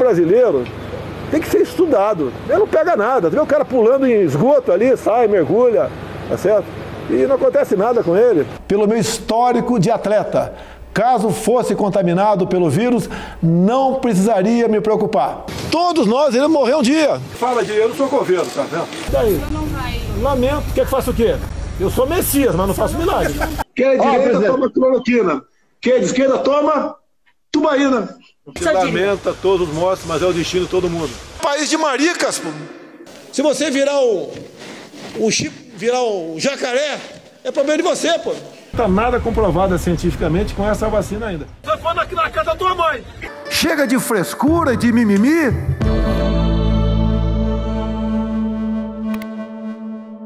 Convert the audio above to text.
brasileiro tem que ser estudado. Ele não pega nada. Tu vê o cara pulando em esgoto ali, sai, mergulha, tá certo? E não acontece nada com ele. Pelo meu histórico de atleta, caso fosse contaminado pelo vírus, não precisaria me preocupar. Todos nós iremos morrer um dia. Fala de eu não sou coveiro, tá vendo? Daí? Lamento. Quer que faça o quê? Eu sou Messias, mas não faço milagre. Quem é de direita toma cloroquina. Quem é de esquerda toma tubaína. Que lamenta todos os mortos, mas é o destino de todo mundo. País de maricas, pô. Se você virar o, o chip, virar o jacaré, é problema de você, pô. Não está nada comprovado cientificamente com essa vacina ainda. Chega de frescura e de mimimi